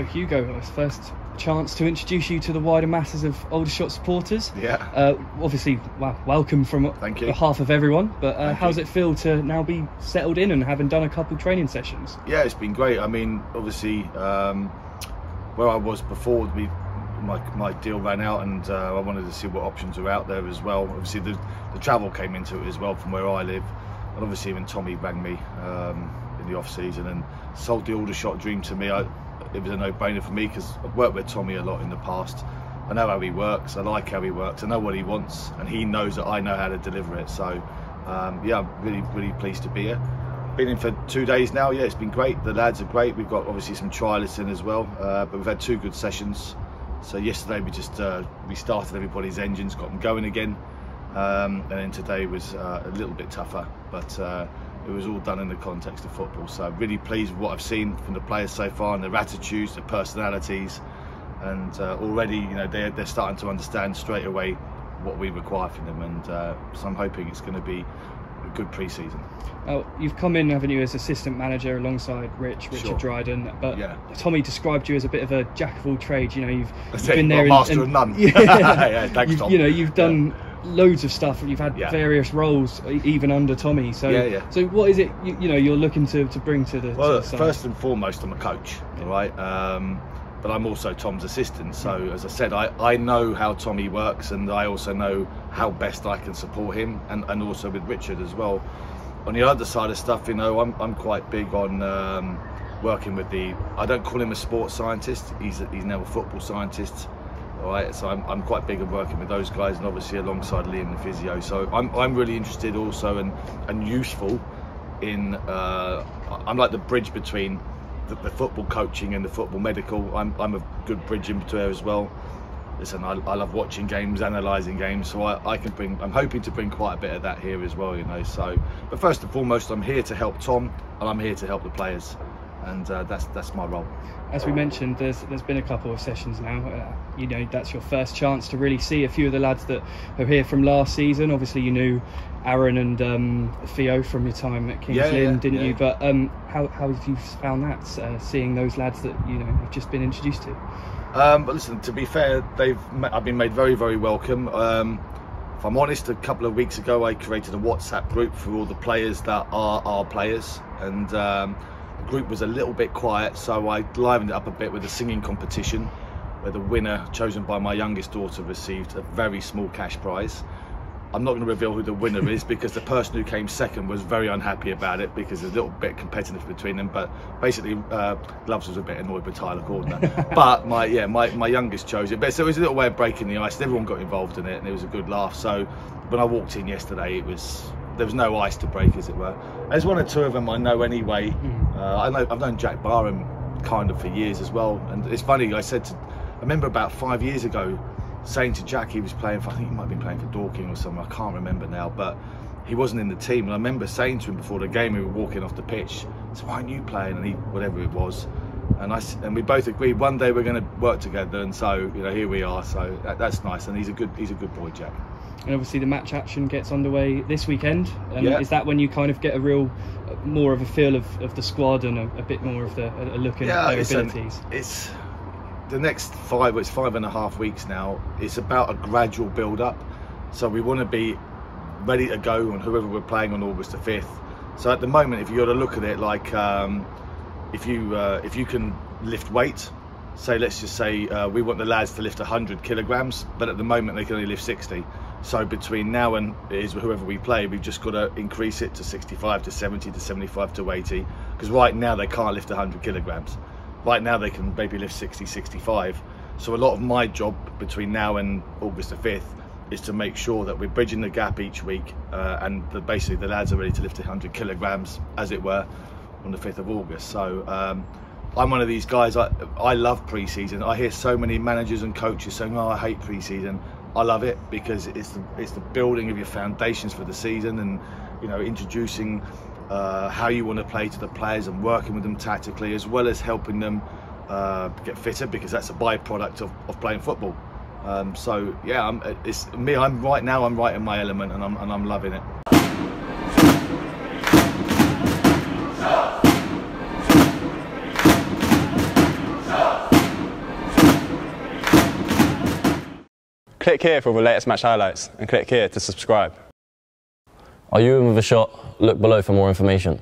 Hugo, it's first chance to introduce you to the wider masses of Aldershot supporters. Yeah. Uh, obviously, well, welcome from Thank you. behalf of everyone. But uh, Thank how does you. it feel to now be settled in and having done a couple training sessions? Yeah, it's been great. I mean, obviously, um, where I was before, we, my, my deal ran out, and uh, I wanted to see what options are out there as well. Obviously, the, the travel came into it as well from where I live, and obviously, even Tommy rang me um, in the off season and sold the Aldershot dream to me. I, it was a no-brainer for me because I've worked with Tommy a lot in the past. I know how he works. I like how he works. I know what he wants, and he knows that I know how to deliver it. So, um, yeah, I'm really, really pleased to be here been in for two days now. Yeah, it's been great. The lads are great. We've got obviously some trialists in as well, uh, but we've had two good sessions. So yesterday we just uh, restarted everybody's engines, got them going again, um, and then today was uh, a little bit tougher, but uh, it was all done in the context of football. So I'm really pleased with what I've seen from the players so far and their attitudes, their personalities, and uh, already you know they're, they're starting to understand straight away what we require from them, and uh, so I'm hoping it's going to be a good pre-season. Oh, you've come in, haven't you, as assistant manager alongside Rich, Richard Sure. Dryden. But Yeah. Tommy described you as a bit of a jack of all trades. You know, you've, you've been there, master of none. Yeah, Yeah, thanks, you've, Tom. You know, you've done loads of stuff. You've had Yeah. various roles, even under Tommy. So, Yeah, yeah. so what is it? You, you know, you're looking to, to bring to the. to Well, the first and foremost, I'm a coach, all right? Um, but I'm also Tom's assistant. So, as I said, I, I know how Tommy works and I also know how best I can support him and, and also with Richard as well. On the other side of stuff, you know, I'm, I'm quite big on um, working with the, I don't call him a sports scientist, he's, a, he's now a football scientist. All right, so I'm, I'm quite big on working with those guys, and obviously alongside Liam the physio. So I'm, I'm really interested also and, and useful in uh, I'm like the bridge between the, the football coaching and the football medical. I'm, I'm a good bridge in between as well. Listen, I, I love watching games, analysing games, so I, I can bring. I'm hoping to bring quite a bit of that here as well, you know. So, but first and foremost, I'm here to help Tom, and I'm here to help the players, and uh, that's that's my role. as we mentioned, there's there's been a couple of sessions now. Uh, you know, that's your first chance to really see a few of the lads that are here from last season. Obviously, you knew Aaron and um, Theo from your time at Kings Yeah, Lynn, yeah, didn't you? But um, how how have you found that uh, seeing those lads that you know have just been introduced to? Um, but listen, to be fair, they've I've been made very, very welcome. Um, if I'm honest, a couple of weeks ago, I created a WhatsApp group for all the players that are our players, and um, group was a little bit quiet, so I livened it up a bit with a singing competition, where the winner, chosen by my youngest daughter, received a very small cash prize. I'm not going to reveal who the winner is because the person who came second was very unhappy about it because there's a little bit competitive between them. But basically, uh, Gloves was a bit annoyed with Tyler Cordner. but my yeah, my, my youngest chose it. But so it was a little way of breaking the ice. Everyone got involved in it, and it was a good laugh. So when I walked in yesterday, it was there was no ice to break, as it were. There's one or two of them I know anyway. Uh, I know I've known Jack Barham kind of for years as well, and it's funny. I said to, I remember about five years ago saying to Jack he was playing for I think he might have been playing for Dorking or something I can't remember now but he wasn't in the team and I remember saying to him before the game we were walking off the pitch so why aren't you playing and he whatever it was and I and we both agreed one day we're going to work together and so you know here we are so that, that's nice and he's a good he's a good boy Jack And obviously, the match action gets underway this weekend. Um, Yeah. Is that when you kind of get a real, uh, more of a feel of, of the squad and a, a bit more of the a, look at their it's, an- it's the next five it's five and a half weeks now. It's about a gradual build up so we want to be ready to go on whoever we're playing on August the 5th so at the moment if you got to look at it like um, if you uh, if you can lift weight say let's just say uh, we want the lads to lift 100 kilograms but at the moment they can only lift 60 so between now and is whoever we play we've just got to increase it to 65 to 70 to 75 to 80 because right now they can't lift 100 kilograms right now they can maybe lift 60 65 so a lot of my job between now and august the 5th is to make sure that we're bridging the gap each week uh, and basically the lads are ready to lift 100 kilograms as it were on the 5th of august so um, I'm one of these guys. I I love pre-season. I hear so many managers and coaches saying, "Oh, I hate pre-season." I love it because it's the it's the building of your foundations for the season, and you know, introducing uh, how you want to play to the players and working with them tactically, as well as helping them uh, get fitter because that's a byproduct of, of playing football. Um, so yeah, I'm, it's me. I'm right now. I'm right in my element, and I'm and I'm loving it. Click here for the latest match highlights and click here to subscribe. Are you in with a shot? Look below for more information.